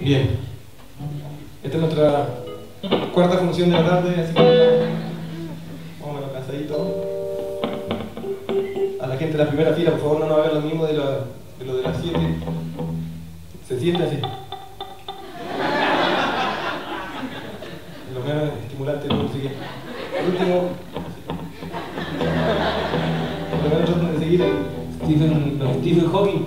Bien. Esta es nuestra cuarta función de la tarde, así que vamos a menos cansaditos. A la gente de la primera fila, por favor, no nos hagan lo mismo de, lo de, las 7. Se siente así. Lo menos estimulante no sigue. Por último, por lo menos de seguir Stephen, Stephen Hawking.